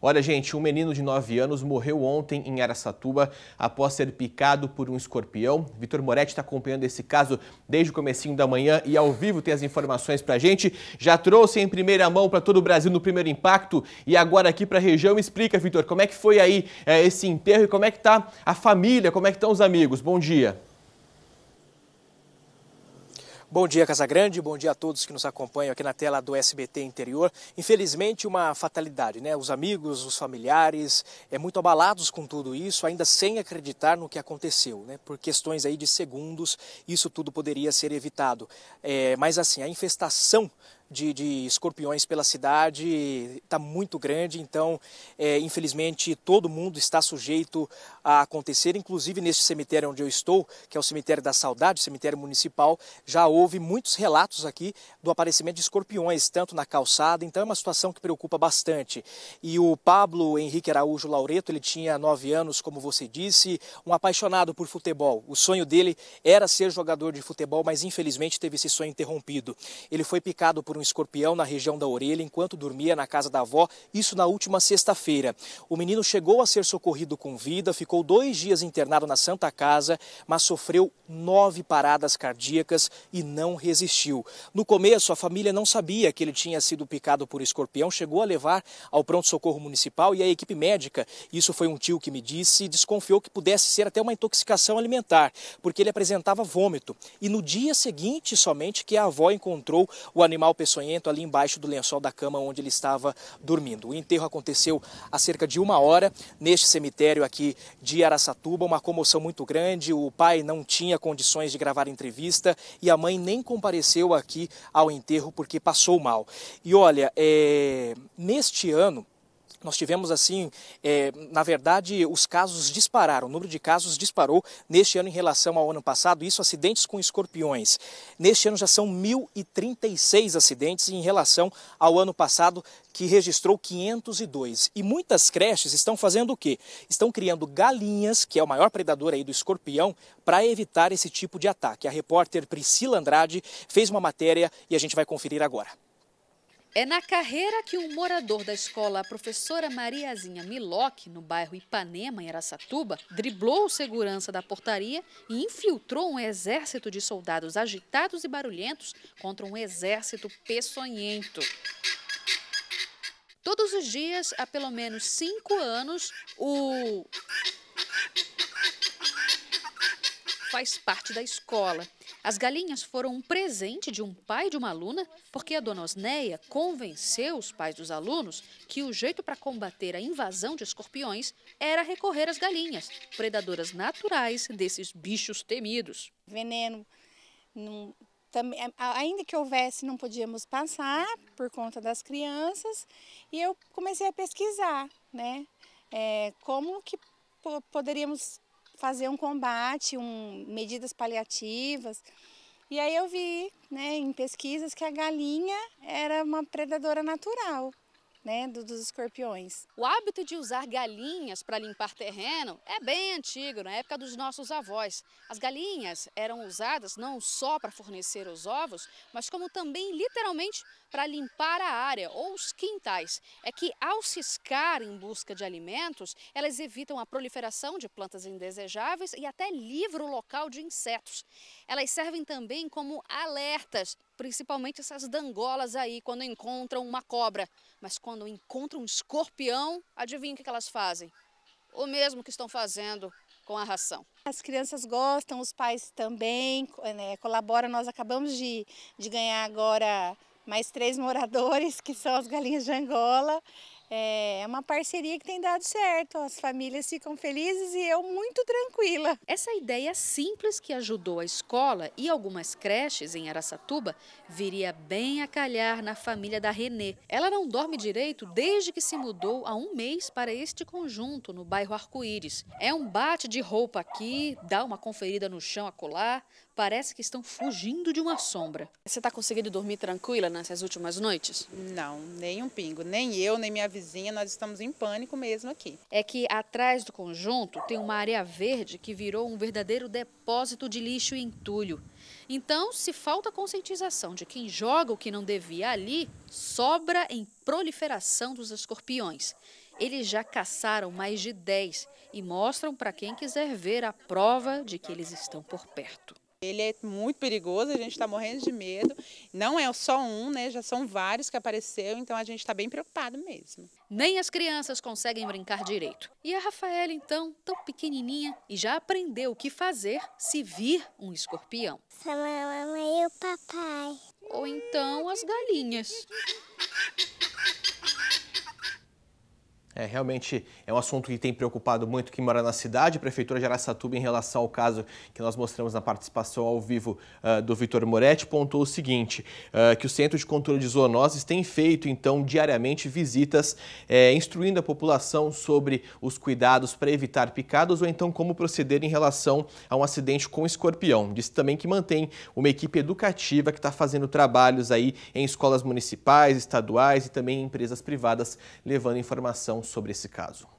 Olha, gente, um menino de 9 anos morreu ontem em Aracatuba após ser picado por um escorpião. Vitor Moretti está acompanhando esse caso desde o comecinho da manhã e ao vivo tem as informações para a gente. Já trouxe em primeira mão para todo o Brasil no primeiro impacto e agora aqui para a região. Explica, Vitor, como é que foi aí é, esse enterro e como é que está a família, como é que estão os amigos. Bom dia. Bom dia, Casagrande. Bom dia a todos que nos acompanham aqui na tela do SBT Interior. Infelizmente, uma fatalidade, né? Os amigos, os familiares, é muito abalados com tudo isso, ainda sem acreditar no que aconteceu, né? Por questões aí de segundos, isso tudo poderia ser evitado. É, mas assim, a infestação de, de, escorpiões pela cidade está muito grande, então, é, infelizmente, todo mundo está sujeito a acontecer, inclusive neste cemitério onde eu estou, que é o Cemitério da Saudade, cemitério municipal, já houve muitos relatos aqui do aparecimento de escorpiões, tanto na calçada, então é uma situação que preocupa bastante. E o Pablo Henrique Araújo Laureto, ele tinha nove anos, como você disse, um apaixonado por futebol. O sonho dele era ser jogador de futebol, mas infelizmente teve esse sonho interrompido. Ele foi picado por um escorpião na região da orelha enquanto dormia na casa da avó, isso na última sexta-feira. O menino chegou a ser socorrido com vida, ficou dois dias internado na Santa Casa, mas sofreu nove paradas cardíacas e não resistiu. No começo, a família não sabia que ele tinha sido picado por escorpião, chegou a levar ao pronto-socorro municipal e a equipe médica, isso foi um tio que me disse, desconfiou que pudesse ser até uma intoxicação alimentar, porque ele apresentava vômito. E no dia seguinte, somente, que a avó encontrou o animal peçonhento ali embaixo do lençol da cama onde ele estava dormindo. O enterro aconteceu há cerca de uma hora neste cemitério aqui de Araçatuba, uma comoção muito grande. O pai não tinha condições de gravar entrevista e a mãe nem compareceu aqui ao enterro porque passou mal. E olha, é... neste ano nós tivemos assim, é, na verdade, os casos dispararam, o número de casos disparou neste ano em relação ao ano passado, isso acidentes com escorpiões. Neste ano já são 1.036 acidentes em relação ao ano passado, que registrou 502. E muitas creches estão fazendo o quê? Estão criando galinhas, que é o maior predador aí do escorpião, para evitar esse tipo de ataque. A repórter Priscila Andrade fez uma matéria e a gente vai conferir agora. É na carreira que um morador da escola, a professora Mariazinha Miloc, no bairro Ipanema, em Aracatuba, driblou o segurança da portaria e infiltrou um exército de soldados agitados e barulhentos contra um exército peçonhento. Todos os dias, há pelo menos cinco anos, o faz parte da escola. As galinhas foram um presente de um pai de uma aluna, porque a dona Osneia convenceu os pais dos alunos que o jeito para combater a invasão de escorpiões era recorrer às galinhas, predadoras naturais desses bichos temidos. Veneno, não, ainda que houvesse, não podíamos passar por conta das crianças, e eu comecei a pesquisar, né? É, como que poderíamos fazer um combate, um, medidas paliativas. E aí eu vi né, em pesquisas que a galinha era uma predadora natural. Né, dos escorpiões. O hábito de usar galinhas para limpar terreno é bem antigo, na época dos nossos avós. As galinhas eram usadas não só para fornecer os ovos, mas como também literalmente para limpar a área ou os quintais. É que ao ciscar em busca de alimentos, elas evitam a proliferação de plantas indesejáveis e até livram o local de insetos. Elas servem também como alertas, principalmente essas dangolas aí, quando encontram uma cobra. Mas quando encontram um escorpião, adivinha o que elas fazem? O mesmo que estão fazendo com a ração. As crianças gostam, os pais também né, colaboram. Nós acabamos de, de ganhar agora mais três moradores, que são as galinhas de Angola. É uma parceria que tem dado certo, as famílias ficam felizes e eu muito tranquila. Essa ideia simples que ajudou a escola e algumas creches em Araçatuba viria bem a calhar na família da Renê. Ela não dorme direito desde que se mudou há um mês para este conjunto no bairro Arco-Íris. É um bate de roupa aqui, dá uma conferida no chão acolá, parece que estão fugindo de uma sombra. Você está conseguindo dormir tranquila nessas últimas noites? Não, nem um pingo. Nem eu, nem minha vizinha, nós estamos em pânico mesmo aqui. É que atrás do conjunto tem uma área verde que virou um verdadeiro depósito de lixo e entulho. Então, se falta conscientização de quem joga o que não devia ali, sobra em proliferação dos escorpiões. Eles já caçaram mais de 10 e mostram para quem quiser ver a prova de que eles estão por perto. Ele é muito perigoso, a gente está morrendo de medo. Não é só um, né? Já são vários que apareceu, então a gente está bem preocupado mesmo. Nem as crianças conseguem brincar direito. E a Rafaela, então, tão pequenininha, e já aprendeu o que fazer se vir um escorpião. Sua mamãe e o papai. Ou então as galinhas. Realmente é um assunto que tem preocupado muito quem mora na cidade, a Prefeitura de Araçatuba, em relação ao caso que nós mostramos na participação ao vivo uh, do Vitor Moretti, pontuou o seguinte, uh, que o Centro de Controle de Zoonoses tem feito, então, diariamente visitas, é, instruindo a população sobre os cuidados para evitar picadas ou então como proceder em relação a um acidente com escorpião. Disse também que mantém uma equipe educativa que está fazendo trabalhos aí em escolas municipais, estaduais e também em empresas privadas, levando informação sobre esse caso.